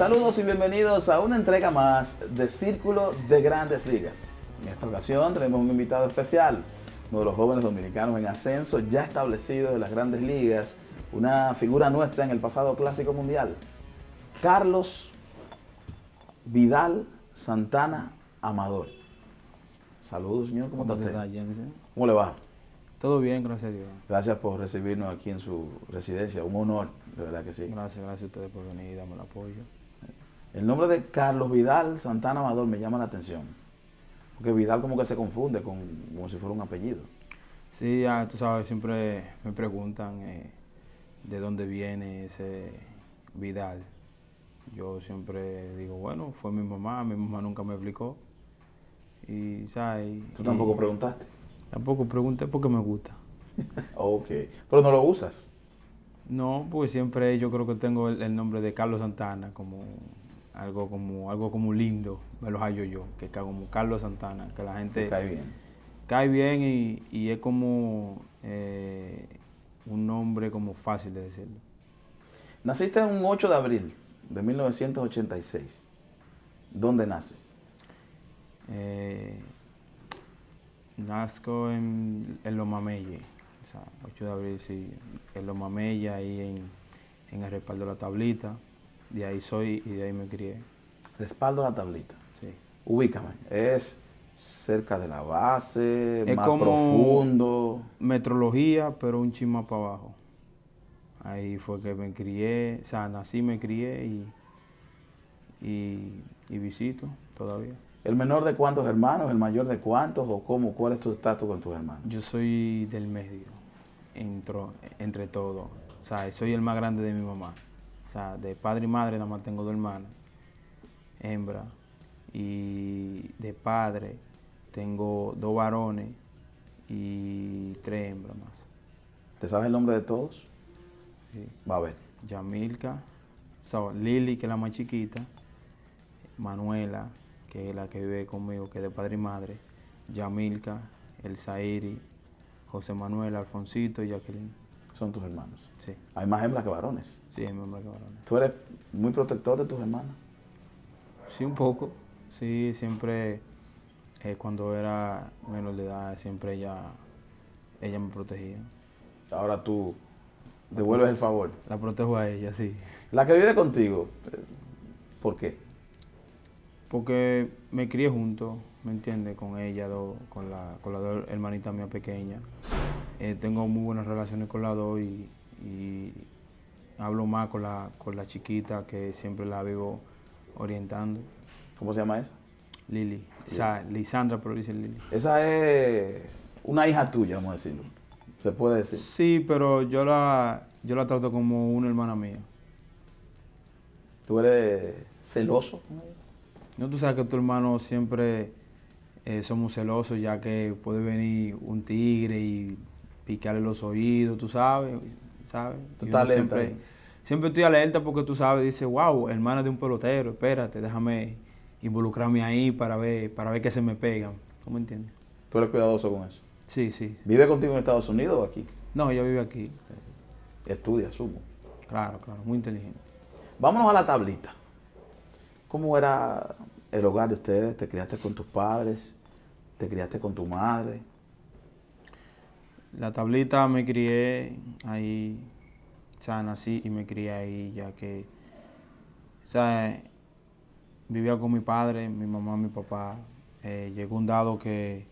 Saludos y bienvenidos a una entrega más de Círculo de Grandes Ligas. En esta ocasión tenemos un invitado especial, uno de los jóvenes dominicanos en ascenso ya establecidos en las Grandes Ligas, una figura nuestra en el pasado Clásico Mundial, Carlos Vidal Santana Amador. Saludos, señor, ¿cómo, está usted? ¿Cómo le va? Todo bien, gracias a Dios. Gracias por recibirnos aquí en su residencia, un honor, de verdad que sí. Gracias, gracias a ustedes por venir y darme el apoyo. El nombre de Carlos Vidal Santana Amador me llama la atención. Porque Vidal como que se confunde con, como si fuera un apellido. Sí, ya, tú sabes, siempre me preguntan eh, de dónde viene ese Vidal. Yo siempre digo, bueno, fue mi mamá, mi mamá nunca me explicó. Y, ¿sabes? ¿Tú tampoco preguntaste? Tampoco pregunté porque me gusta. ok, pero no lo usas. No, pues siempre yo creo que tengo el, el nombre de Carlos Santana como algo como algo como lindo, me lo hallo yo, que como Carlos Santana, que la gente cae bien. Cae bien y, y es como eh, un nombre como fácil de decirlo. Naciste un 8 de abril de 1986. ¿Dónde naces? Eh, nazco en, en Lomamelle, o sea, 8 de abril, sí, en Lomamelle, ahí en, en el respaldo de la tablita. De ahí soy y de ahí me crié. Respaldo la tablita. Sí. Ubícame. Es cerca de la base, Es más como profundo. Metrología, pero un chin más para abajo. Ahí fue que me crié, o sea, nací, me crié y, y, y visito todavía. ¿El menor de cuántos hermanos? ¿El mayor de cuántos? ¿O cómo? ¿Cuál es tu estatus con tus hermanos? Yo soy del medio, entro, entre todos. O sea, soy el más grande de mi mamá. O sea, de padre y madre nada más tengo dos hermanas, hembra. Y de padre tengo dos varones y tres hembras más. ¿Te sabes el nombre de todos? Sí. Va a ver. Yamilka, so, Lili, que es la más chiquita, Manuela, que es la que vive conmigo, que es de padre y madre, Yamilka, El Zairi, José Manuel, Alfonsito y Jacqueline. Son tus hermanos. Sí, Hay más hembras que varones. sí, es mi hombre que varones. ¿Tú eres muy protector de tus hermanas? Sí, un poco. Sí, siempre, eh, cuando era menor de edad, siempre ella, ella me protegía. Ahora tú devuelves el favor. La protejo a ella, sí. La que vive contigo, ¿por qué? Porque me crié junto, ¿me entiendes? Con ella, do- con la, con las dos hermanitas mías pequeñas. Eh, tengo muy buenas relaciones con las dos y, y hablo más con la, con la chiquita que siempre la vivo orientando. ¿Cómo se llama esa? Lili. O sea, Lisandra, pero dice Lili. Esa es una hija tuya, vamos a decirlo. Se puede decir. Sí, pero yo la, yo la trato como una hermana mía. ¿Tú eres celoso? con ella? No, tú sabes que tu hermano siempre eh, somos celosos, ya que puede venir un tigre y picarle los oídos, tú sabes, ¿sabes? Tú Y estás uno alerta siempre, siempre estoy alerta porque tú sabes, dice, wow, hermana de un pelotero, espérate, déjame involucrarme ahí para ver, para ver que se me pegan. ¿Tú me entiendes? ¿Tú eres cuidadoso con eso? Sí, sí. ¿Vive contigo en Estados Unidos o aquí? No, ella vive aquí. Estudia, asumo. Claro, claro, muy inteligente. Vámonos a la tablita. ¿Cómo era el hogar de ustedes? ¿Te criaste con tus padres? ¿Te criaste con tu madre? La tablita me crié ahí, o sea, nací y me crié ahí, ya que, o sea, vivía con mi padre, mi mamá, mi papá. Eh, llegó un dado que,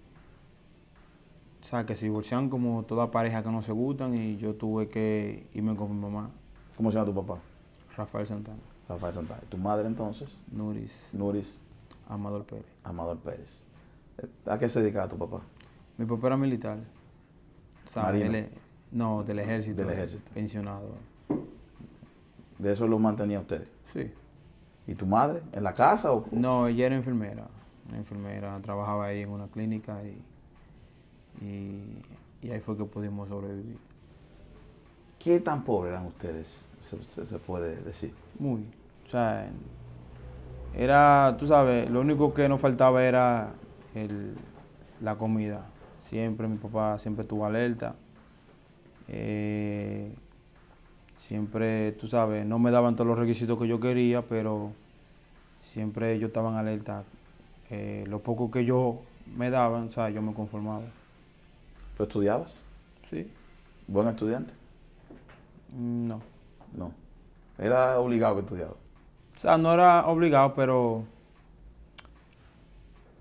o sea, que se divorcian como toda pareja que no se gustan y yo tuve que irme con mi mamá, ¿Cómo se llama tu papá? Rafael Santana, Rafael Santana. ¿Tu madre entonces? Nuris, Nuris Amador Pérez. Amador Pérez. ¿A qué se dedicaba tu papá? Mi papá era militar. Él es- no, del ejército. Del ejército. Pensionado. ¿De eso lo mantenía ustedes? Sí. ¿Y tu madre? ¿En la casa o...? No, ella era enfermera. Una enfermera, trabajaba ahí en una clínica y, y, y ahí fue que pudimos sobrevivir. ¿Qué tan pobres eran ustedes? Se, se- se puede decir. Muy. O sea, era, tú sabes, lo único que nos faltaba era el, la comida. Siempre mi papá siempre estuvo alerta. Eh, Siempre, tú sabes, no me daban todos los requisitos que yo quería, pero siempre ellos estaban alerta. Eh, lo poco que yo me daban, o sea, yo me conformaba. ¿Tú estudiabas? Sí, ¿Buen estudiante? mm, no. No. Era obligado que estudiaba. O sea, no era obligado, pero.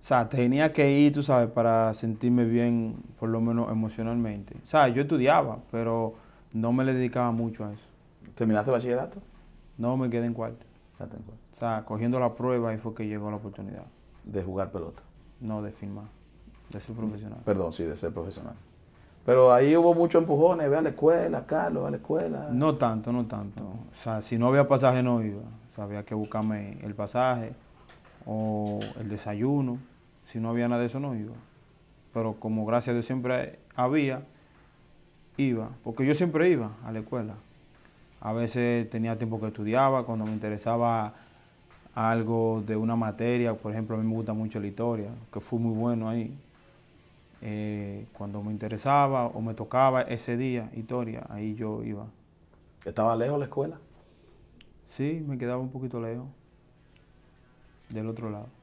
O sea, tenía que ir, tú sabes, para sentirme bien, por lo menos emocionalmente. O sea, yo estudiaba, pero no me le dedicaba mucho a eso. ¿Terminaste bachillerato? No me quedé en cuarto. Ya te encuentro. O sea, cogiendo la prueba y fue que llegó la oportunidad. De jugar pelota. No de firmar, de ser profesional. Perdón, sí, de ser profesional. Pero ahí hubo muchos empujones, ve a la escuela, Carlos, a la escuela. No tanto, no tanto. O sea, si no había pasaje no iba. O sea, había que buscarme el pasaje o el desayuno. Si no había nada de eso no iba. Pero como gracias a Dios siempre había, iba. Porque yo siempre iba a la escuela. A veces tenía tiempo que estudiaba, cuando me interesaba algo de una materia, por ejemplo, a mí me gusta mucho la historia, que fue muy bueno ahí. Eh, cuando me interesaba o me tocaba ese día historia, ahí yo iba. ¿Estaba lejos la escuela? Sí, me quedaba un poquito lejos. Del otro lado.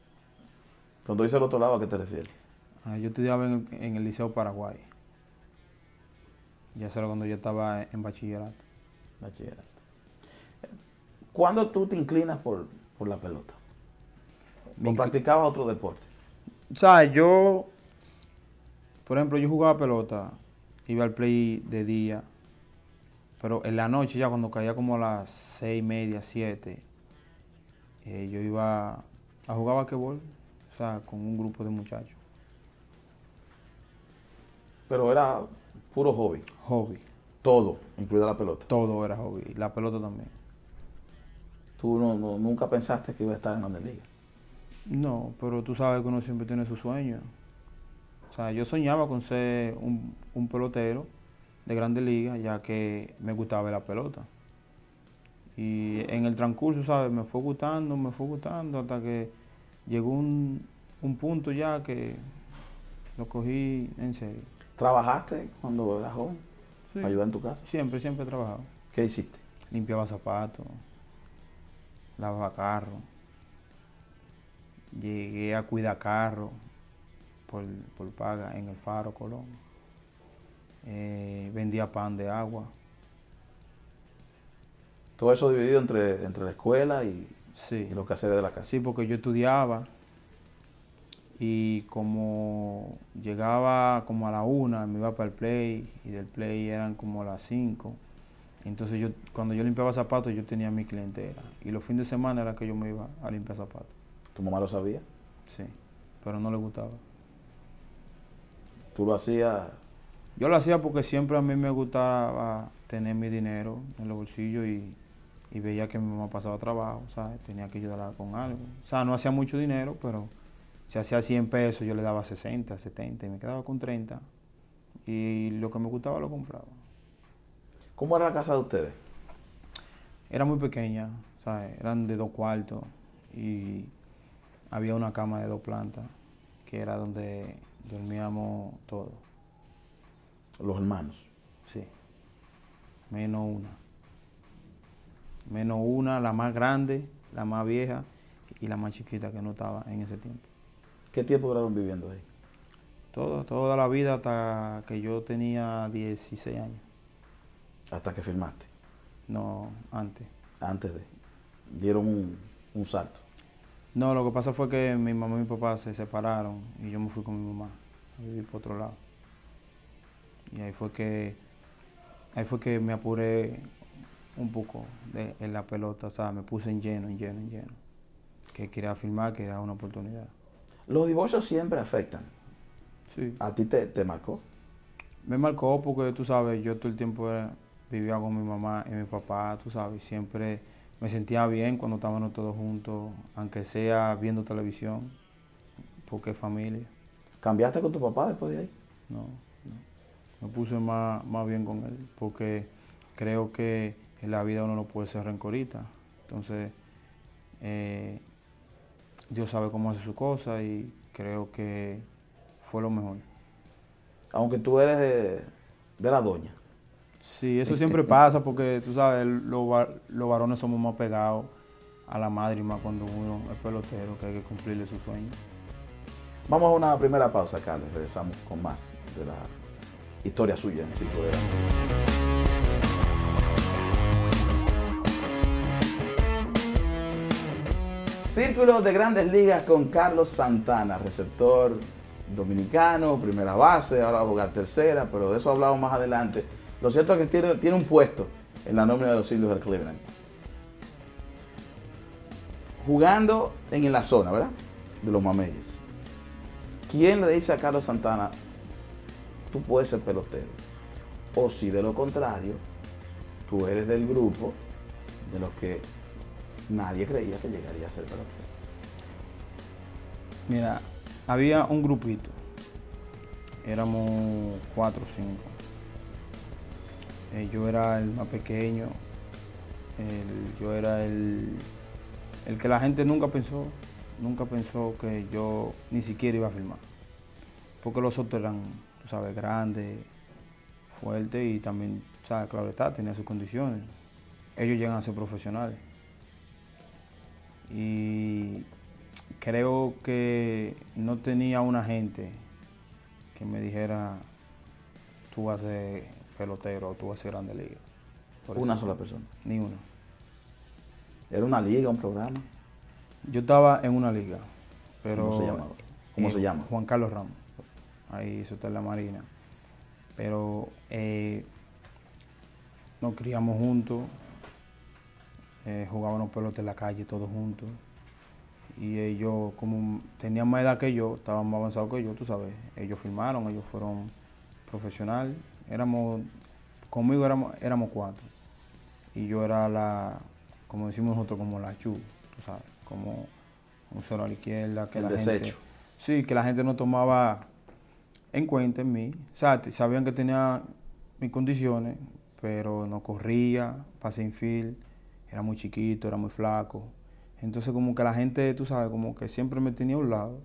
Cuando dice el otro lado, ¿a qué te refieres? Ah, yo estudiaba en el, en el Liceo Paraguay. Ya será cuando yo estaba en bachillerato. Bachillerato. ¿Cuándo tú te inclinas por, por la pelota? ¿O practicabas otro deporte? O sea, yo, por ejemplo, yo jugaba pelota, iba al play de día, pero en la noche ya cuando caía como a las seis y media, siete, eh, yo iba a jugar basquetbol, o sea, con un grupo de muchachos. Pero era puro hobby. Hobby, Todo, incluida la pelota. todo era hobby, la pelota también. Tú no, no- nunca pensaste que iba a estar en Grandes Ligas. No, pero tú sabes que uno siempre tiene su sueño. O sea, yo soñaba con ser un, un pelotero de grandes ligas, ya que me gustaba ver la pelota. Y en el transcurso, ¿sabes? Me fue gustando, me fue gustando, hasta que llegó un, un punto ya que lo cogí en serio. ¿Trabajaste cuando eras joven? Sí, ¿Para ayudar en tu casa? Siempre, siempre he trabajado. ¿Qué hiciste? Limpiaba zapatos, lavaba carro, llegué a cuidar carro por, por paga en el Faro Colón. Eh, vendía pan de agua. Todo eso dividido entre, entre la escuela y, Sí, y los quehaceres de la casa. sí, porque yo estudiaba y como llegaba como a la una, me iba para el play y del play eran como a las cinco. Entonces yo, cuando yo limpiaba zapatos, yo tenía mi clientela. Y los fines de semana era que yo me iba a limpiar zapatos. ¿Tu mamá lo sabía? Sí, pero no le gustaba. ¿Tú lo hacías? Yo lo hacía porque siempre a mí me gustaba tener mi dinero en los bolsillos y, y veía que mi mamá pasaba trabajo, ¿sabes? Tenía que ayudarla con algo. O sea, no hacía mucho dinero, pero si hacía 100 pesos yo le daba 60, 70 y me quedaba con 30. Y lo que me gustaba lo compraba. ¿Cómo era la casa de ustedes? Era muy pequeña, ¿sabes? Eran de dos cuartos y había una cama de dos plantas, que era donde dormíamos todos. Los hermanos. Sí. Menos una. Menos una, la más grande, la más vieja y la más chiquita que no estaba en ese tiempo. ¿Qué tiempo duraron viviendo ahí? Todo, toda la vida hasta que yo tenía 16 años. Hasta que firmaste. No, antes. Antes de. Dieron un, un salto. No, lo que pasa fue que mi mamá y mi papá se separaron y yo me fui con mi mamá a vivir por otro lado. Y ahí fue que ahí fue que me apuré un poco de, en la pelota, o sea, me puse en lleno, en lleno, en lleno. Que quería filmar, que era una oportunidad. Los divorcios siempre afectan. Sí. ¿A ti te, te marcó? Me marcó porque tú sabes, yo todo el tiempo vivía con mi mamá y mi papá, tú sabes, siempre me sentía bien cuando estábamos todos juntos, aunque sea viendo televisión, porque es familia. ¿Cambiaste con tu papá después de ahí? No, no. Me puse más, más bien con él, porque creo que en la vida uno no puede ser rencorita. Entonces, eh, Dios sabe cómo hace su cosa y creo que fue lo mejor. Aunque tú eres de, de la doña. Sí, eso siempre pasa porque tú sabes, los, los varones somos más pegados a la madre y más cuando uno es pelotero, que hay que cumplirle su sueño. Vamos a una primera pausa, Carlos. Regresamos con más de la historia suya en Círculo de Grandes Círculo de Grandes Ligas con Carlos Santana, receptor dominicano, primera base, ahora va a jugar tercera, pero de eso hablamos más adelante. Lo cierto es que tiene, un puesto en la nómina de los indios del Cleveland. Jugando en la zona, ¿verdad? De los mameyes. ¿Quién le dice a Carlos Santana, tú puedes ser pelotero? O si de lo contrario, tú eres del grupo de los que nadie creía que llegaría a ser pelotero. Mira, había un grupito, éramos cuatro o cinco. Eh, yo era el más pequeño, yo era el, el que la gente nunca pensó, nunca pensó que yo ni siquiera iba a filmar. Porque los otros eran, tú sabes, grandes, fuertes y también, sabes, claro está, tenía sus condiciones. Ellos llegan a ser profesionales. Y creo que no tenía una gente que me dijera, tú vas a ser pelotero o tú vas a ser grande liga. una sola persona. Ni una. ¿Era una liga, un programa? Yo estaba en una liga, pero... ¿Cómo se llama? ¿Cómo se llama? Juan Carlos Ramos. Ahí eso está en la Marina. Pero eh, nos criamos juntos, eh, jugábamos pelota en la calle todos juntos. Y ellos, como tenían más edad que yo, estaban más avanzados que yo, tú sabes, ellos firmaron, ellos fueron profesionales, éramos, conmigo éramos, éramos cuatro, y yo era la, como decimos nosotros, como la chu, tú sabes, como un solo a la izquierda, que El la desecho. gente, sí, que la gente no tomaba en cuenta en mí, o sea, sabían que tenía mis condiciones, pero no corría, pasé infield, era muy chiquito, era muy flaco, entonces como que la gente, tú sabes, como que siempre me tenía a un lado,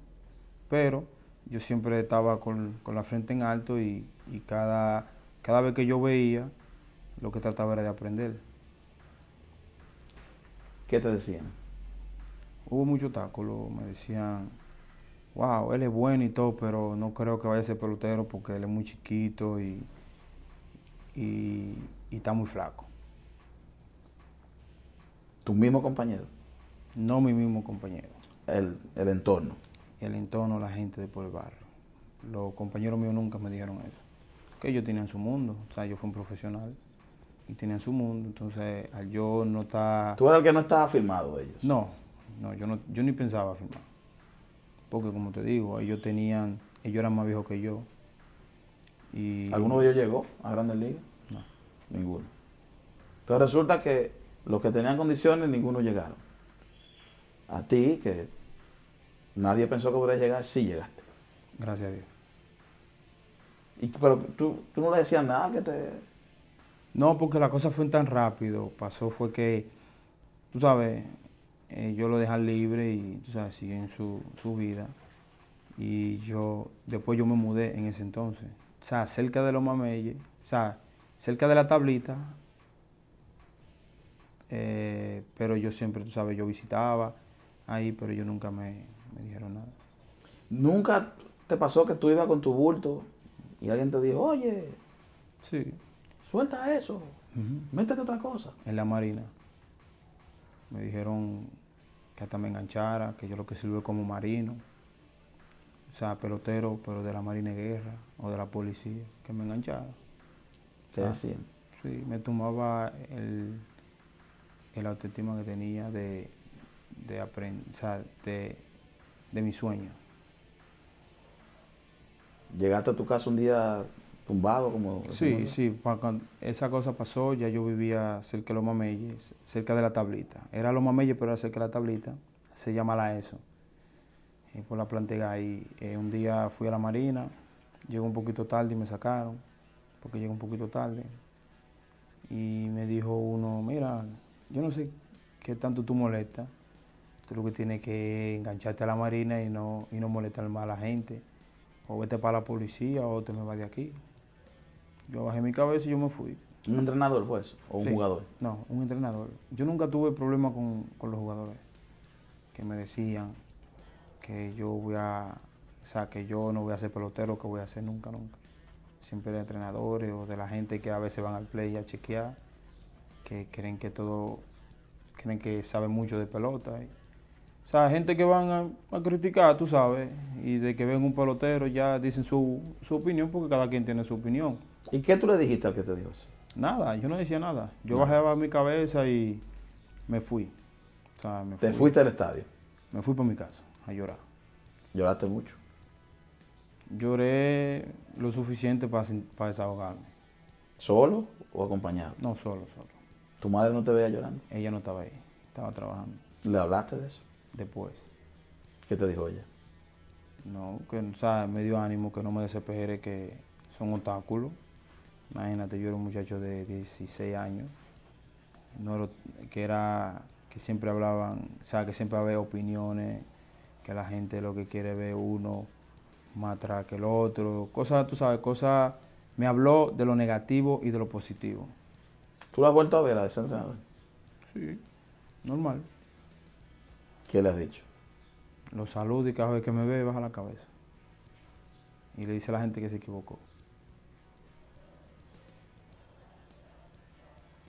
pero yo siempre estaba con, con la frente en alto y, y cada, cada vez que yo veía, lo que trataba era de aprender. ¿Qué te decían? Hubo mucho obstáculos, me decían, wow, él es bueno y todo, pero no creo que vaya a ser pelotero porque él es muy chiquito y, y, y está muy flaco. ¿Tu mismo compañero? No mi mismo compañero. El, el entorno. el entorno, la gente de por el barrio. Los compañeros míos nunca me dijeron eso. Que ellos tenían su mundo, o sea, yo fui un profesional y tenían su mundo, entonces al yo no estar... Tú eras el que no estaba firmado de ellos. No, no, yo no, yo ni pensaba firmar. Porque como te digo, ellos tenían, ellos eran más viejos que yo. Y ¿Alguno de ellos llegó a Grandes Ligas? No. Ninguno. Entonces resulta que los que tenían condiciones, ninguno llegaron. A ti, que nadie pensó que pudieras llegar, sí llegaste. Gracias a Dios. Y, pero tú, tú no le decías nada que te... No, porque la cosa fue tan rápido. Pasó fue que, tú sabes, eh, yo lo dejé libre y, tú sabes, siguen su, su vida. Y yo, después yo me mudé en ese entonces. O sea, cerca de los mameyes, o sea, cerca de la tablita. Eh, pero yo siempre, tú sabes, yo visitaba ahí, pero ellos nunca me, me dijeron nada. Nunca te pasó que tú ibas con tu bulto y alguien te dijo, oye, Sí. suelta eso, Ujú. métete otra cosa. en la marina. Me dijeron que hasta me enganchara, que yo lo que sirve como marino. O sea, pelotero, pero de la Marina de Guerra o de la policía, que me enganchara. Te Ah. decían. Sí, me tomaba el, el autoestima que tenía de, de aprender, o sea, de, de mi sueño. Llegaste a tu casa un día tumbado, como... Sí, sí, cuando esa cosa pasó, ya yo vivía cerca de los mameyes, cerca de la tablita. Era los mameyes, pero era cerca de la tablita. Se llama la ESO. Y por la planté ahí. Eh, un día fui a la marina, llegó un poquito tarde y me sacaron, porque llegué un poquito tarde. Y me dijo uno, mira, yo no sé qué tanto tú molestas. Tú lo que tienes que engancharte a la marina y no, y no molestar más a la gente. O vete para la policía o te me vas de aquí. Yo bajé mi cabeza y yo me fui. ¿Un entrenador fue eso? ¿O un Sí. jugador? No, un entrenador. Yo nunca tuve problema con, con los jugadores que me decían que yo voy a, o sea, que yo no voy a ser pelotero, que voy a hacer nunca, nunca. Siempre de entrenadores o de la gente que a veces van al play a chequear, que creen que todo, creen que saben mucho de pelota. y- o sea, gente que van a, a criticar, tú sabes, y de que ven un pelotero ya dicen su, su opinión porque cada quien tiene su opinión. ¿Y qué tú le dijiste al que te dijo eso? Nada, yo no decía nada. Yo Nada. bajaba mi cabeza y me fui. O sea, me Te fui. fuiste al estadio. Me fui para mi casa a llorar. Lloraste mucho. Lloré lo suficiente para, para desahogarme. ¿Solo o acompañado? No solo, solo. ¿Tu madre no te veía llorando? Ella no estaba ahí, estaba trabajando. ¿Le hablaste de eso? Después, ¿Qué te dijo ella? no, que o sea, me dio ánimo que no me desespere, que son obstáculos. Imagínate, yo era un muchacho de 16 años, no era- que era, que siempre hablaban, o sea, que siempre había opiniones, que la gente lo que quiere ver uno más atrás que el otro, cosas, tú sabes, cosas, me habló de lo negativo y de lo positivo. ¿Tú lo has vuelto a ver a ese entrenador? Sí, normal. ¿Qué le has dicho? Lo saludo y cada vez que me ve baja la cabeza. Y le dice a la gente que se equivocó.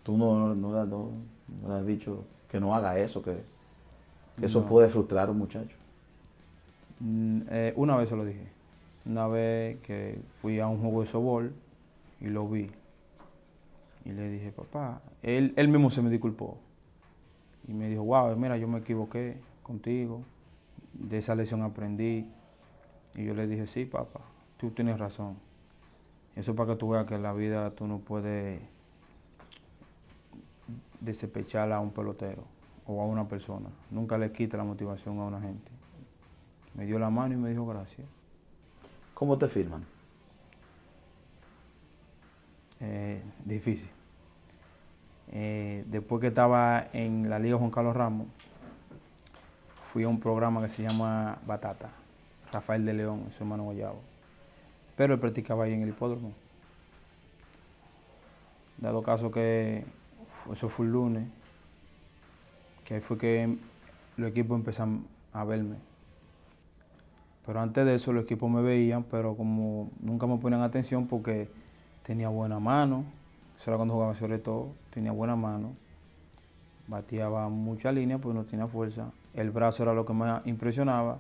Tú no, no, le- no- no le has dicho que no haga eso, que, que eso puede frustrar a un muchacho. Mm, eh, una vez se lo dije. Una vez que fui a un juego de softball y lo vi. Y le dije, papá, él, él mismo se me disculpó. Y me dijo, wow, mira, yo me equivoqué contigo. De esa lección aprendí. Y yo le dije, sí, papá, tú tienes razón. Eso es para que tú veas que en la vida tú no puedes desepechar a un pelotero o a una persona. Nunca le quita la motivación a una gente. Me dio la mano y me dijo gracias. ¿Cómo te firman? Eh, difícil. Eh, después que estaba en la Liga Juan Carlos Ramos, fui a un programa que se llama Batata, Rafael de León y su hermano Guayabo. Pero él practicaba ahí en el hipódromo. Dado caso que eso fue el lunes, que ahí fue que los equipos empezaron a verme. Pero antes de eso los equipos me veían, pero como nunca me ponían atención porque tenía buena mano, eso era cuando jugaba sobre todo, tenía buena mano, bateaba mucha línea, pues no tenía fuerza, el brazo era lo que más impresionaba,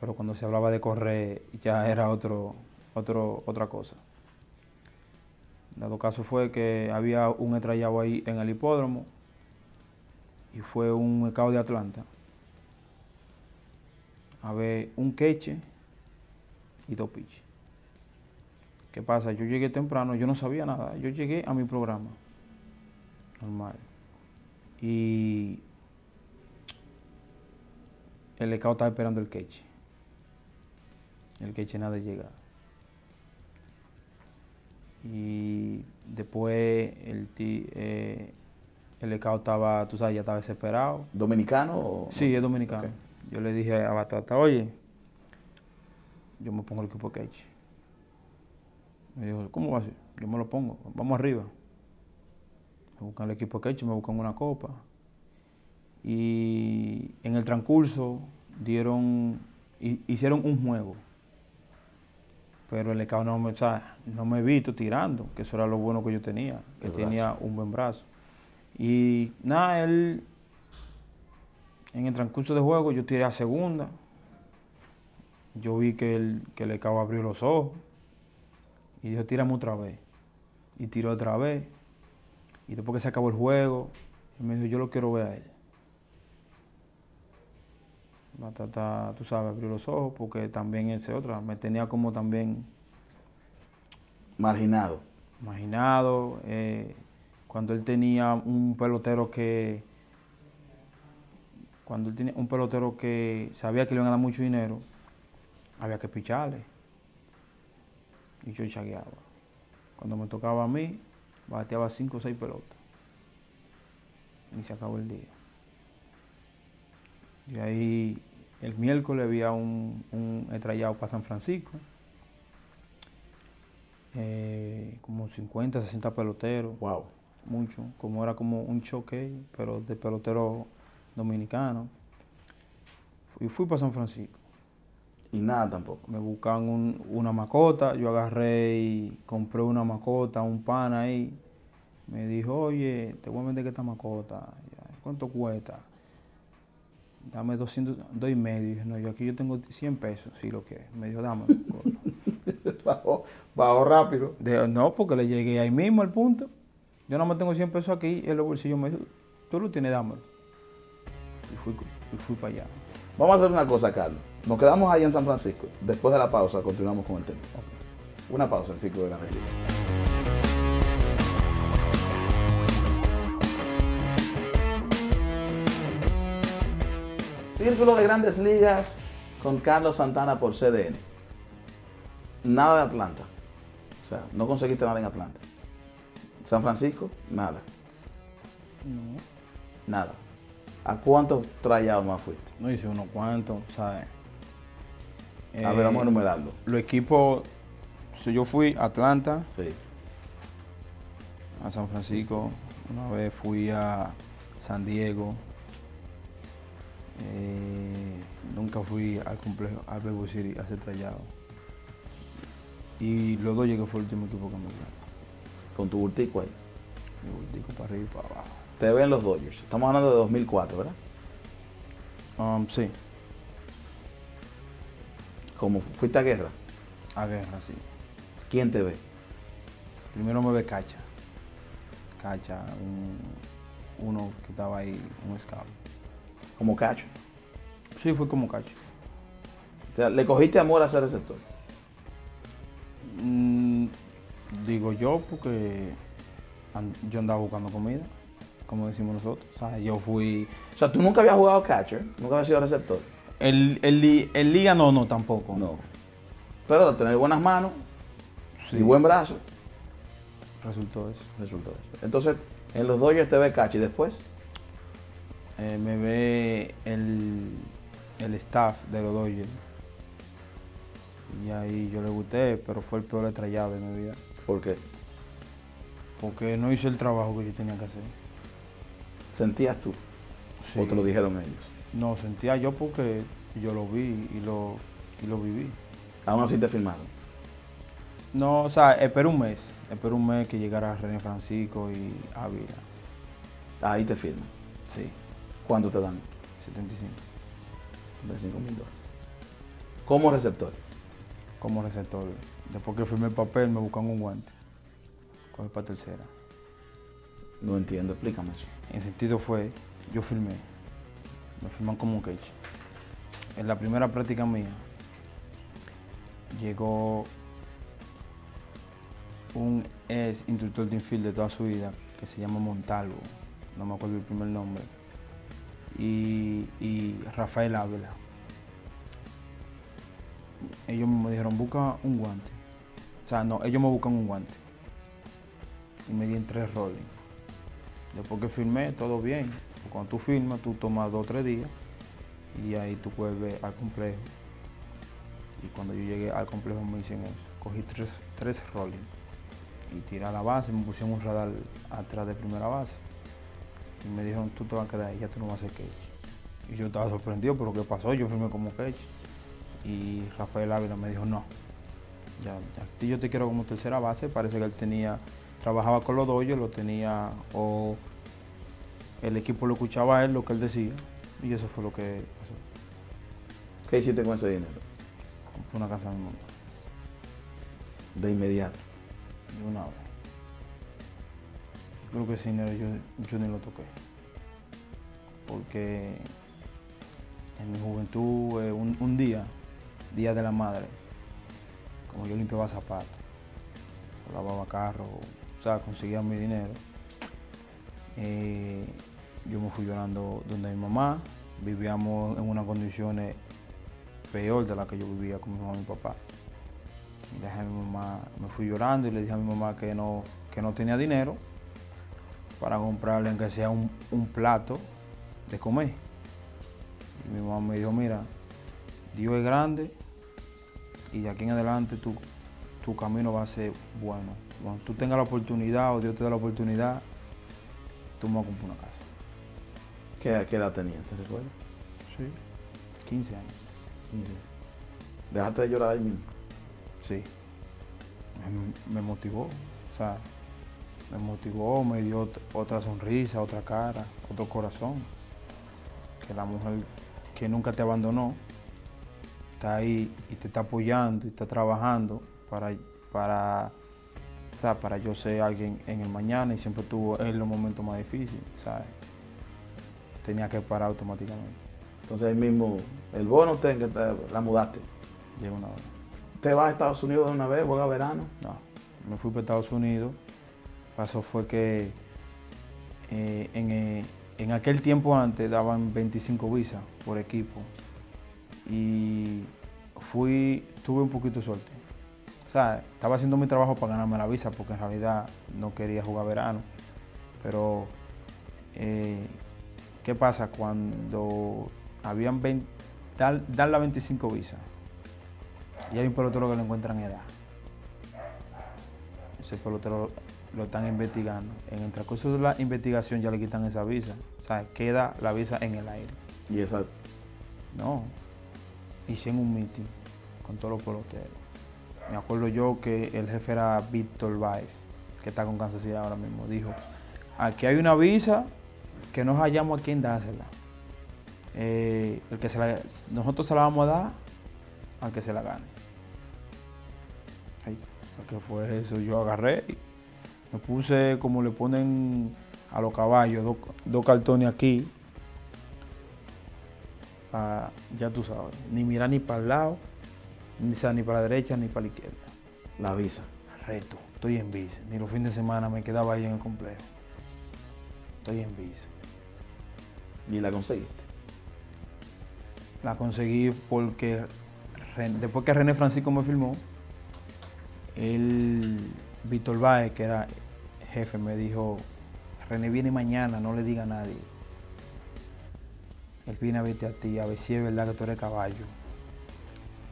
pero cuando se hablaba de correr ya era otro, otro, otra cosa. Dado caso fue que había un estrellado ahí en el hipódromo y fue un mercado de Atlanta a ver un queche y dos piches. ¿Qué pasa? Yo llegué temprano, yo no sabía nada. Yo llegué a mi programa. Normal. Y el ECAO estaba esperando el queche. El queche nada de llegar. Y después el, eh, el ECAO estaba, tú sabes, ya estaba desesperado. ¿Dominicano o...? Sí, es dominicano. Yo le dije a Batata, oye, yo me pongo el equipo Cage. Me dijo, ¿cómo va a ser? Yo me lo pongo, vamos arriba. Me buscan el equipo Cage, me buscan una copa. Y en el transcurso dieron, hi- hicieron un juego. Pero el ECAO no me, o sea, no me he visto tirando, que eso era lo bueno que yo tenía, que El tenía brazo. un buen brazo. Y nada, él en el transcurso de juego yo tiré a segunda. Yo vi que el, que el ECAO abrió los ojos. Y dijo, tírame otra vez. Y tiró otra vez. Y después que se acabó el juego, él me dijo, yo lo quiero ver a él. Batata, tú sabes, abrió los ojos porque también ese otra me tenía como también Marginado. imaginado. eh, cuando él tenía un pelotero que. Cuando él tenía un pelotero que sabía que le iban a dar mucho dinero, había que picharle. Y yo chagueaba. Cuando me tocaba a mí, bateaba cinco o seis pelotas. Y se acabó el día. Y ahí el miércoles había un, un estrellado para San Francisco. eh, como 50, 60 peloteros. Wow. Mucho. Como era como un choque, pero de pelotero dominicano. Y fui para San Francisco. Y nada tampoco. Me buscaban un- una macota, yo agarré y compré una macota, un pan ahí. Me dijo, oye, te voy a vender esta macota. ¿Cuánto cuesta? Dame 200, dos y medio. Y dije, no, yo aquí yo tengo 100 pesos, si lo quieres. Me dijo, dame. Bajó, bajó rápido. De- no, porque le llegué ahí mismo al punto. Yo nada más tengo 100 pesos aquí y en los bolsillos me dijo, tú lo tienes, dámelo. Y fui, y fui para allá. Vamos a hacer una cosa, Carlos. Nos quedamos ahí en San Francisco. Después de la pausa continuamos con el tema. Una pausa en Ciclo de la Ligas. Círculo de Grandes Ligas con Carlos Santana por CDN. Nada de Atlanta. O sea, no conseguiste nada en Atlanta. San Francisco, nada. No. Nada. ¿A cuántos trayados más fuiste? No hice unos cuantos, ¿sabes? A ver, vamos a Eh, enumerarlo. Los equipos, si yo fui a Atlanta, Sí. a San Francisco, una vez fui a San Diego, eh, nunca fui al complejo Albert City a hacer trayado. Y luego llegué fue el último equipo que me quedó. Con tu bultico ahí. Mi bultico para arriba y para abajo. Te ven los Dodgers. Estamos hablando de 2004, ¿verdad? Um, sí, Como fuiste a guerra, a guerra, sí. ¿quién te ve? Primero me ve Cacha. Cacha, un- uno que estaba ahí, un scout. Como cacho. Sí, fue como Cacha. O sea, le cogiste amor a ser receptor. Mm, digo yo porque yo andaba buscando comida, como decimos nosotros. O sea, yo fui... O sea, tú nunca habías jugado catcher, nunca habías sido receptor. El, el, el liga no, no, tampoco. No. Pero de tener buenas manos Sí, y buen brazo, resultó eso. resultó eso. Entonces, en los Dodgers te ve catcher y después, Eh, me ve el, el staff de los Dodgers. Y ahí yo le gusté, pero fue el peor estrellado de mi vida. ¿por qué? Porque no hice el trabajo que yo tenía que hacer. ¿Sentías tú? Sí. ¿O te lo dijeron ellos? No, sentía yo porque yo lo vi y lo, y lo viví. Aún así te firmaron. No, o sea, esperé un mes. Esperé un mes que llegara René Francisco y Ávila. Ahí te firman. Sí, ¿Cuánto te dan? 75. 25 mil dólares. Como receptor. Como receptor. Después que firmé el papel, me buscan un guante. Coge para tercera. No entiendo, explícame eso. En sentido fue, yo firmé. Me firman como un catch. En la primera práctica mía, llegó un ex instructor de infield de toda su vida, que se llama Montalvo, no me acuerdo el primer nombre, y, Rafael Ávila. Ellos me dijeron, busca un guante. O sea, no, ellos me buscan un guante. Y me di en tres rolling. Después que firmé, todo bien. Cuando tú firmas, tú tomas dos o tres días y ahí tú vuelves al complejo. Y cuando yo llegué al complejo me dicen eso. Cogí tres, tres rolling y tiré a la base, me pusieron un radar atrás de primera base. Y me dijeron, tú te vas a quedar ahí, ya tú no vas a hacer catch. Y yo estaba sorprendido, pero ¿qué pasó? Yo firmé como catch. Y Rafael Ávila me dijo, no, ya, ya, yo te quiero como tercera base. Parece que él tenía, trabajaba con los Dodgers, lo tenía, o el equipo lo escuchaba a él, lo que él decía. Y eso fue lo que pasó. ¿Qué hiciste con ese dinero? Compré una casa de mi mamá, De inmediato. de una vez. Creo que ese dinero yo, yo ni lo toqué. Porque en mi juventud, eh, un, un día, Día de la Madre, como yo limpiaba zapatos, lavaba carros, o sea, conseguía mi dinero, eh, yo me fui llorando donde mi mamá, vivíamos en unas condiciones peor de las que yo vivía con mi mamá y mi papá. A mi mamá, me fui llorando y le dije a mi mamá que no, que no tenía dinero para comprarle aunque sea un, un plato de comer. Mi mamá me dijo, mira, Dios es grande y de aquí en adelante tú, tu camino va a ser bueno. Cuando tú tengas la oportunidad o Dios te da la oportunidad, tú me vas a comprar una casa. ¿Qué, qué edad tenías? ¿Te recuerdas? Sí. 15 años. 15. ¿Dejaste de llorar ahí mismo? Sí. Me, me motivó. O sea, me motivó, me dio ot- otra sonrisa, otra cara, otro corazón. Que la mujer que nunca te abandonó está ahí y te está apoyando y está trabajando para, para, o sea, para yo ser alguien en el mañana y siempre tuvo en los momentos más difíciles, ¿sabes? Tenía que parar automáticamente. Entonces ahí mismo, el bono te, que te- la mudaste. Llega una hora. ¿Te vas a Estados Unidos de una vez, juega verano? No, me fui para Estados Unidos. Pasó fue que eh, en, eh, en aquel tiempo antes daban 25 visas por equipo. Y fui, tuve un poquito de suerte. O sea, estaba haciendo mi trabajo para ganarme la visa porque en realidad no quería jugar verano. Pero, eh, ¿qué pasa cuando habían 20, dar, dar las 25 visas? Y hay un pelotero que lo encuentran en edad. Ese pelotero lo están investigando. En el transcurso de la investigación ya le quitan esa visa. O sea, queda la visa en el aire. Y esa, No. Hicieron un meeting con todos los peloteros. Me acuerdo yo que el jefe era Víctor Baez, que está con Kansas City ahora mismo. Dijo, aquí hay una visa que no hallamos a quién dársela. Eh, el que se la- nosotros se la vamos a dar al que se la gane. Ay, ¿qué fue eso? Yo agarré y me puse como le ponen a los caballos, dos, dos cartones aquí. ya tú sabes, ni mirar ni para el lado, ni, sea, ni para la derecha ni para la izquierda. la visa. Reto, estoy en visa. Ni los fines de semana me quedaba ahí en el complejo. Estoy en visa. Y la conseguiste. La conseguí porque después que René Francisco me filmó, él, Víctor Baez, que era jefe, me dijo, René viene mañana, no le diga a nadie. Él viene a verte a ti, a ver si es verdad que tú eres caballo.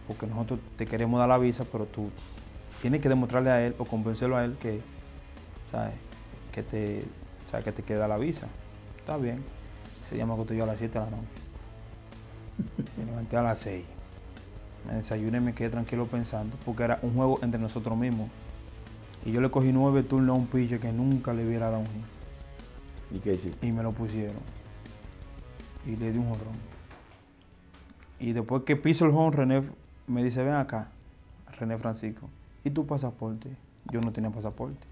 Porque nosotros te queremos dar la visa, pero tú tienes que demostrarle a él o convencerlo a él que, ¿sabes? Que te, ¿sabes? Que te queda la visa. Está bien. Se llama que yo a las 7 de la noche. Me levanté a las 6. Me desayuné y me quedé tranquilo pensando, porque era un juego entre nosotros mismos. Y yo le cogí nueve turnos a un pitcher que nunca le hubiera dado un hit. ¿Y qué hiciste? Y me lo pusieron. Y le di un jonrón. Y después que piso el home, René me dice, ven acá, René Francisco, ¿y tu pasaporte? Yo no tenía pasaporte.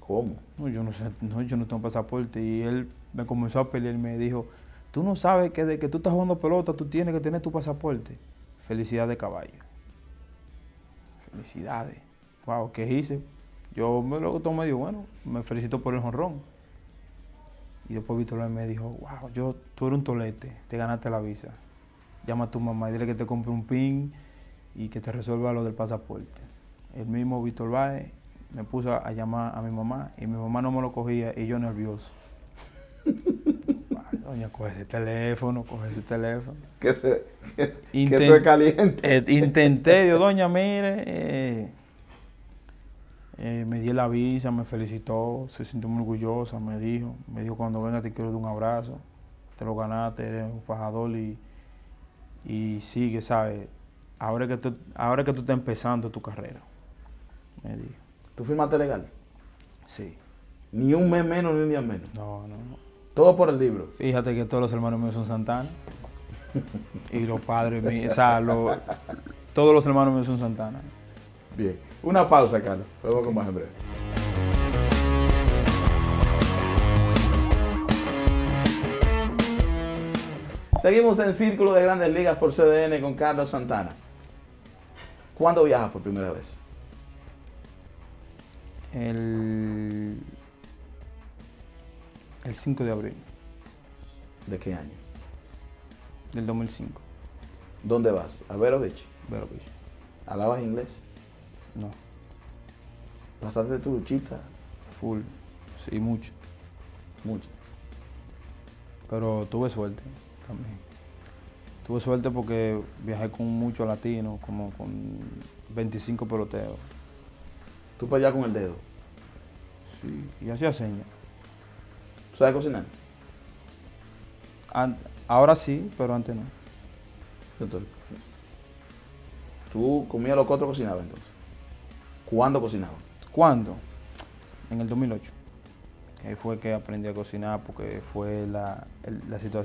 ¿Cómo? No, yo no sé, no, yo no tengo pasaporte. Y él me comenzó a pelear y me dijo, tú no sabes que de que tú estás jugando pelota, tú tienes que tener tu pasaporte. Felicidades, caballo. Felicidades. Wow, ¿qué hice? Yo me lo tomé y digo, bueno, me felicito por el jonrón. Y después Víctor me dijo, wow, yo, tú eres un tolete, te ganaste la visa. Llama a tu mamá y dile que te compre un pin y que te resuelva lo del pasaporte. El mismo Víctor Baez me puso a llamar a mi mamá y mi mamá no me lo cogía y yo nervioso. Doña, coge ese teléfono, coge ese teléfono. Que, se, que, que Inten- esto es caliente. Eh, intenté, digo, doña, mire, eh, eh, me di la visa, me felicitó, se sintió muy orgullosa, me dijo, me dijo cuando venga te quiero dar un abrazo, te lo ganaste, eres un fajador y, y sigue, ¿sabes? Ahora que, tú, ahora que tú estás empezando tu carrera, me dijo. ¿Tú firmaste legal? Sí, Ni un mes menos ni un día menos. no, no, no. Todo por el libro. Fíjate que todos los hermanos míos son Santana. y los padres míos, o sea, todos los hermanos míos son Santana. Bien. Una pausa, Carlos. Luego con más en breve. Seguimos en Círculo de Grandes Ligas por CDN con Carlos Santana. ¿Cuándo viajas por primera vez? El, el 5 de abril ¿De qué año? del 2005. ¿Dónde vas? ¿A Vero Beach? Vero Beach. ¿Hablabas inglés? No, ¿Pasaste tu luchita? full. Sí, mucho. Mucho. Pero tuve suerte también. Tuve suerte porque viajé con muchos latinos, como con 25 peloteros. Tú para allá con el dedo. Sí, y hacía señas. ¿Tú sabes cocinar? An- ahora sí, pero antes no. Entonces, ¿Tú comías lo que otro cocinaba entonces? ¿Cuándo cocinaba? ¿Cuándo? En el 2008. Que ahí fue que aprendí a cocinar porque fue la, la, situa-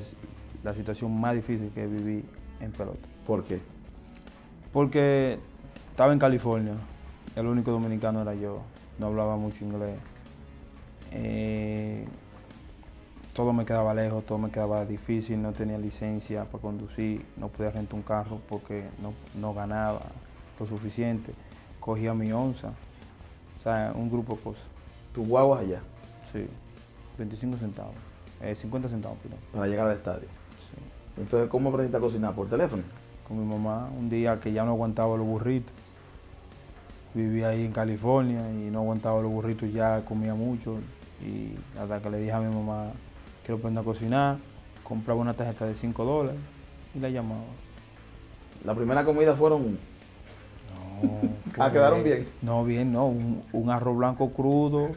la situación más difícil que viví en pelota. ¿Por qué? Porque estaba en California, el único dominicano era yo, no hablaba mucho inglés. Eh, todo me quedaba lejos, todo me quedaba difícil, no tenía licencia para conducir, no podía rentar un carro porque no, no ganaba lo suficiente. Cogía mi onza, o sea, un grupo de cosas. ¿Tu guaguas allá Sí, 25 centavos, eh, 50 centavos, perdón. para llegar al estadio? Sí. Entonces, ¿cómo aprendiste a cocinar? ¿Por teléfono? con mi mamá un día que ya no aguantaba los burritos. Vivía ahí en California y no aguantaba los burritos, ya comía mucho. Y hasta que le dije a mi mamá, quiero aprender a cocinar, compraba una tarjeta de 5 dólares y la llamaba. La primera comida fueron... No, Ah, ¿quedaron bien? No, bien, no. Un, un arroz blanco crudo.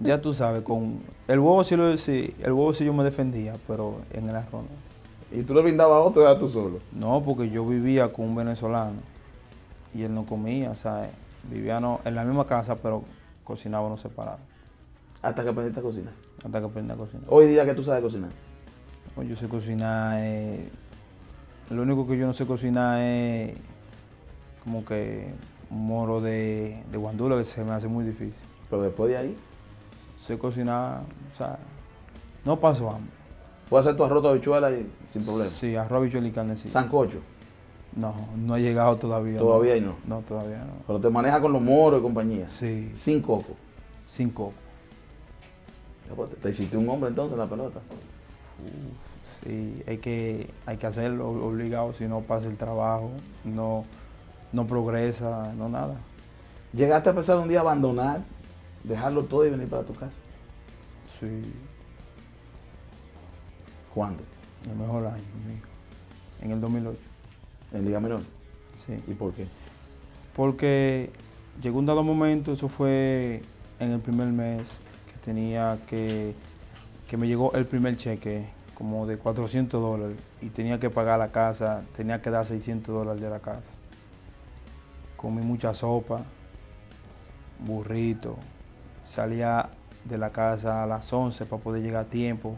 Ya tú sabes, con el huevo sí, lo, sí, el huevo sí yo me defendía, pero en el arroz no. ¿Y tú le brindabas a otro o tú solo? No, porque yo vivía con un venezolano y él no comía, o sea, vivíamos en la misma casa, pero cocinábamos separados, Hasta que aprendiste a cocinar. Hasta que aprendí a cocinar. Hoy día que tú sabes cocinar. Pues yo sé cocinar, eh, lo único que yo no sé cocinar es como que un moro de, de guandula que se me hace muy difícil. Pero después de ahí, Sé cocinar, o sea, no paso hambre. puedes hacer tu arroz de habichuela y sin problema. Sí, arroz, habichuela y carne sí. Sancocho. No, no he llegado todavía. Todavía no. No, todavía no. Pero te manejas con los moros y compañía. Sí, Sin coco. sin coco. Te hiciste un hombre entonces en la pelota. Sí, hay que, hay que hacerlo obligado, si no pasa el trabajo, no, no progresa, no nada. Llegaste a pensar un día abandonar, dejarlo todo y venir para tu casa. Sí, ¿Cuándo? el mejor año mío. En el 2008, En Liga Menor. sí. ¿Y por qué? Porque llegó un dado momento, eso fue en el primer mes, tenía que, que me llegó el primer cheque, como de 400 dólares, y tenía que pagar la casa, tenía que dar 600 dólares de la casa. Comí mucha sopa, burrito, salía de la casa a las 11 para poder llegar a tiempo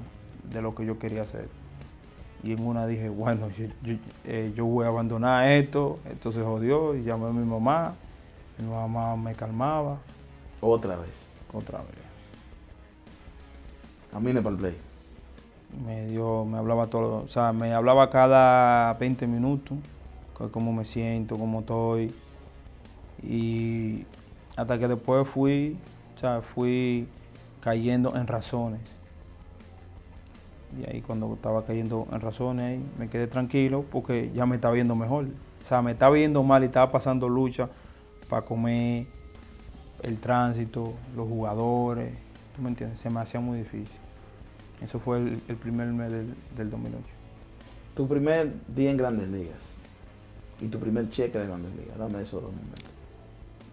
de lo que yo quería hacer. Y en una dije, bueno, yo, yo- eh, yo voy a abandonar esto, se jodió, y llamé a mi mamá, mi mamá me calmaba Otra vez. otra vez. Camine para el play. Me dio, me hablaba todo, o sea, me hablaba cada 20 minutos, cómo me siento, cómo estoy. Y hasta que después fui, o sea, fui cayendo en razones. Y ahí cuando estaba cayendo en razones, me quedé tranquilo porque ya me estaba viendo mejor. O sea, me estaba viendo mal y estaba pasando lucha para comer, el tránsito, los jugadores. ¿Tú me entiendes? Se me hacía muy difícil. Eso fue el, el primer mes del, del 2008. Tu primer día en Grandes Ligas y tu primer cheque de Grandes Ligas. Dame esos dos momentos.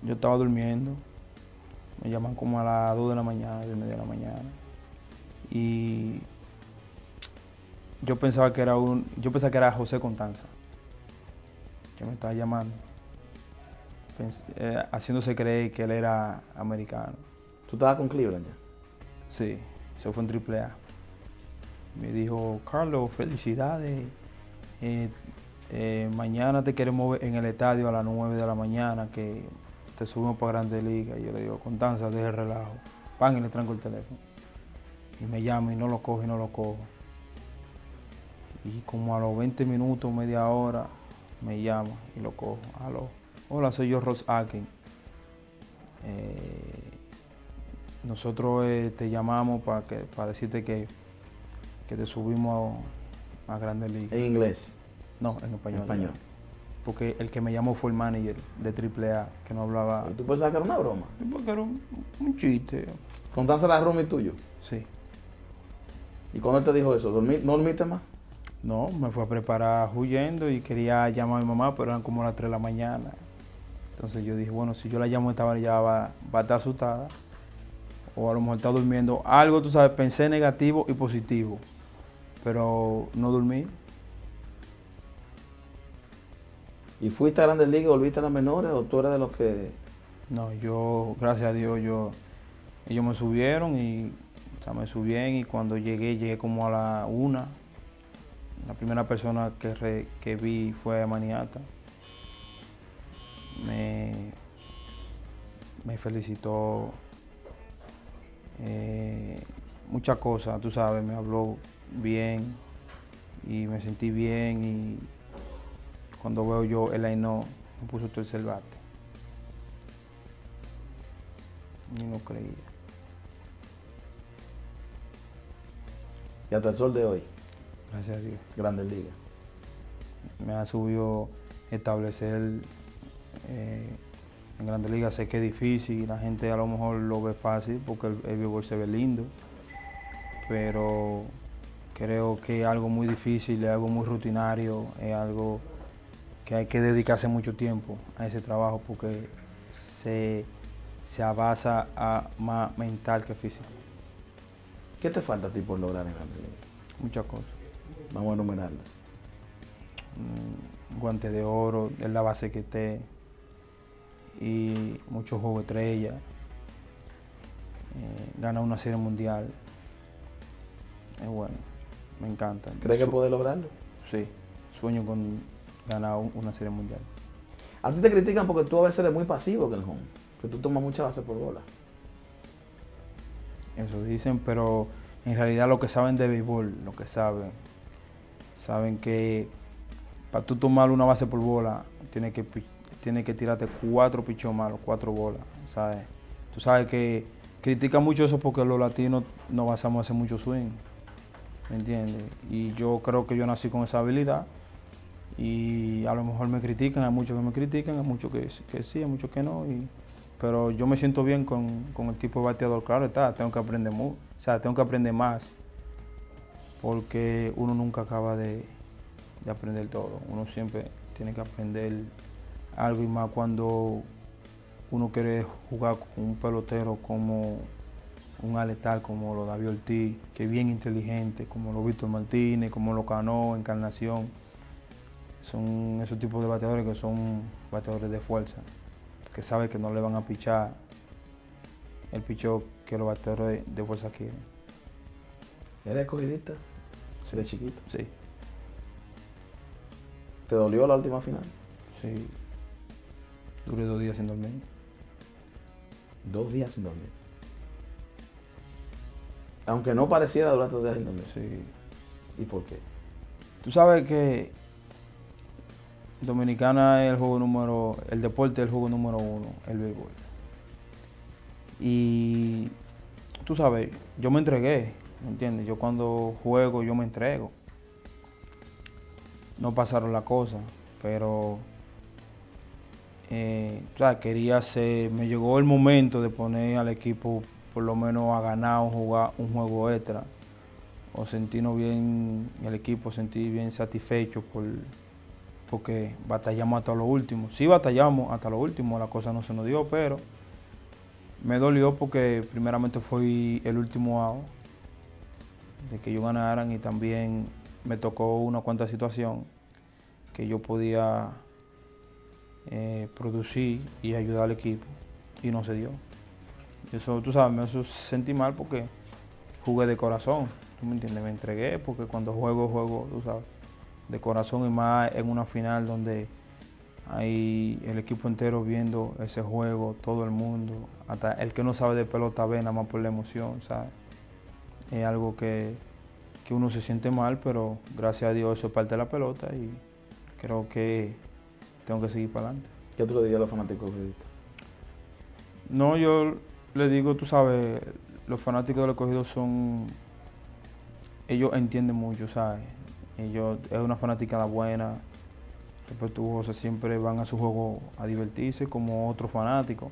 Yo estaba durmiendo, me llaman como a las 2 de la mañana, 2 y media de la mañana. Y yo pensaba que era un, yo pensaba que era José Contanza, que me estaba llamando, Pens- eh, haciéndose creer que él era americano. ¿Tú estabas con Cleveland ya? Sí, eso fue en triple A. Me dijo, Carlos, felicidades. eh, eh, mañana te queremos ver en el estadio a las 9 de la mañana, que te subimos para Grande Liga. Y yo le digo, Constanza, deje el relajo. Pan y le tranco el teléfono. Y me llama y no lo cojo y no lo cojo. Y como a los 20 minutos, media hora, me llama y lo cojo. Aló. Hola, soy yo, Ross Akin. Eh, nosotros te llamamos para que para decirte que, que te subimos a, a Grande Liga. En inglés. No, en español. En español. Porque el que me llamó fue el manager de AAA, que no hablaba. ¿Y tú pensabas que era una broma? Porque era un, un chiste. Contanza la Rumi tuyo. Sí. ¿Y cuando él te dijo eso? ¿Dormí- ¿No dormiste más? No, me fue a preparar huyendo y quería llamar a mi mamá, pero eran como las 3 de la mañana. Entonces yo dije, bueno, si yo la llamo esta hora ya va, va a estar asustada. O a lo mejor está durmiendo. Algo, tú sabes, pensé negativo y positivo. Pero no dormí. ¿Y fuiste a Grandes Ligas volviste a las menores o tú eres de los que...? No, yo, gracias a Dios, yo, ellos me subieron y o sea, me subí bien y cuando llegué, llegué como a la una. La primera persona que, re- que vi fue a Maniata. Me, me felicitó. eh, muchas cosas, tú sabes, me habló bien y me sentí bien y cuando veo yo el no me puso todo el selvate. Ni lo creía. Y hasta el sol de hoy, Gracias a Dios. Grandes Ligas. Me ha subido establecer eh, en Grandes Ligas. Sé que es difícil, la gente a lo mejor lo ve fácil porque el, el béisbol se ve lindo, pero creo que es algo muy difícil, es algo muy rutinario, es algo que hay que dedicarse mucho tiempo a ese trabajo porque se, se abasa a más mental que físico. ¿Qué te falta a ti por lograr en Ligas? Muchas cosas. Vamos a enumerarlas. mm, guante de oro, es la base que esté y muchos juegos estrella, eh, gana una serie mundial, es bueno, me encanta. ¿Crees que puedes lograrlo? Sí, sueño con ganar un- una serie mundial. A ti te critican porque tú a veces eres muy pasivo en el home, que tú tomas muchas bases por bola. Eso dicen, pero en realidad lo que saben de béisbol, lo que saben, saben que para tú tomar una base por bola, tienes que, tienes que tirarte cuatro pichos malos, cuatro bolas, ¿sabes? Tú sabes que critican mucho eso porque los latinos no basamos a hacer mucho swing, ¿me entiendes? Y yo creo que yo nací con esa habilidad y a lo mejor me critican, hay muchos que me critican, hay muchos que, que sí, hay muchos que no, y, pero yo me siento bien con, con el tipo de bateador, claro está, tengo que aprender mu- o sea, tengo que aprender más, porque uno nunca acaba de, de aprender todo, uno siempre tiene que aprender algo y más cuando uno quiere jugar con un pelotero como un aletal como lo David Ortiz, que es bien inteligente, como lo Víctor Martínez, como lo Cano, Encarnación. Son esos tipos de bateadores que son bateadores de fuerza, que saben que no le van a pichar el pichó que los bateadores de fuerza quieren. ¿Eres escogidista? De chiquito. Sí, ¿Te dolió la última final? sí. Duré dos días sin dormir. Dos días sin dormir. Aunque no pareciera durante dos días sin dormir. Sí. ¿Y por qué? Tú sabes que Dominicana es el juego número, el deporte es el juego número uno, el béisbol. Y tú sabes, yo me entregué, ¿me entiendes? Yo cuando juego, yo me entrego. No pasaron las cosas, pero eh, o sea, quería hacer, me llegó el momento de poner al equipo por lo menos a ganar o jugar un juego extra o sentirnos bien, el equipo sentir bien satisfecho por, porque batallamos hasta lo último. Sí batallamos hasta lo último, la cosa no se nos dio, pero me dolió porque primeramente fue el último out de que ellos ganaran y también me tocó una cuanta situación que yo podía eh, producir y ayudar al equipo y no se dio. Eso, tú sabes, me sentir mal porque jugué de corazón, ¿tú me entiendes? Me entregué porque cuando juego, juego, tú sabes, de corazón y más en una final donde hay el equipo entero viendo ese juego, todo el mundo, hasta el que no sabe de pelota ve nada más por la emoción, ¿sabes? Es algo que, que uno se siente mal, pero gracias a Dios eso es parte de la pelota y creo que tengo que seguir para adelante. ¿Qué tú le dirías a los fanáticos? No, yo le digo, tú sabes, los fanáticos del escogido son, ellos entienden mucho, ¿sabes? Ellos, es una fanaticada buena, respetuosa, siempre van a su juego a divertirse como otros fanáticos.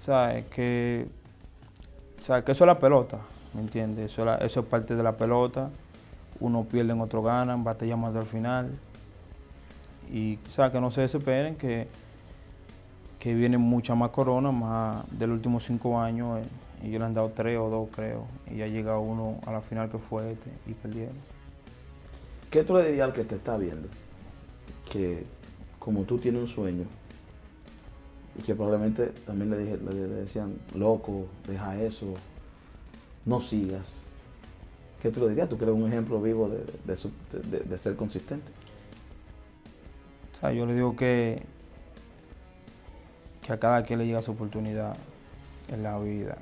¿Sabes? Que, ¿sabes? que eso es la pelota, ¿me entiendes? Eso, es eso es parte de la pelota. Uno pierde, otro ganan, batallamos hasta el final. Y, ¿sabes? Que no se desesperen, que que vienen muchas más coronas, más de los últimos cinco años. eh, ellos le han dado tres o dos, creo. Y ya llega uno a la final que fue este y perdieron. ¿Qué tú le dirías al que te está viendo? Que como tú tienes un sueño y que probablemente también le, dije, le, le decían, loco, deja eso, no sigas. ¿Qué tú le dirías? Tú que eres un ejemplo vivo de- de ser consistente. O sea, yo le digo que, que a cada quien le llega su oportunidad en la vida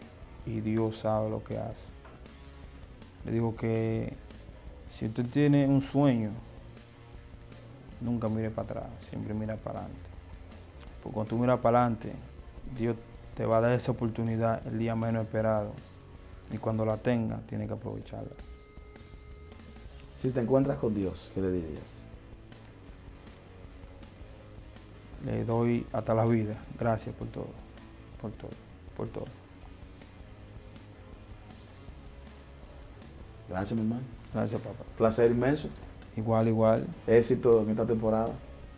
y Dios sabe lo que hace. Le digo que si usted tiene un sueño, nunca mire para atrás, siempre mira para adelante. Porque cuando tú miras para adelante, Dios te va a dar esa oportunidad el día menos esperado. Y cuando la tenga, tiene que aprovecharla. Si te encuentras con Dios, ¿qué le dirías? Le doy hasta la vida. Gracias por todo. Por todo. Por todo. Gracias, mi hermano. Gracias, papá. Placer inmenso. Igual, igual. Éxito en esta temporada.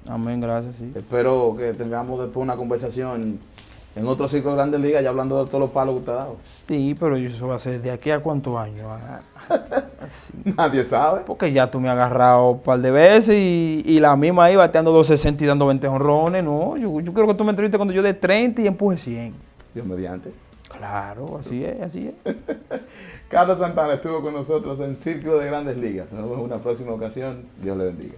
Amén, gracias, sí. Espero que tengamos después una conversación en otro ciclo de Grandes Ligas, ya hablando de todos los palos que usted ha dado. Sí, pero eso va a ser de aquí a cuántos años. Ah. Nadie sabe. Porque ya tú me has agarrado un par de veces y, y la misma ahí bateando 260 y dando 20 honrones. No, yo, yo quiero que tú me entrevistes cuando yo dé 30 y empuje 100. Dios mediante. Claro, así es, así es. Carlos Santana estuvo con nosotros en Círculo de Grandes Ligas. Nos vemos en una próxima ocasión. Dios le bendiga.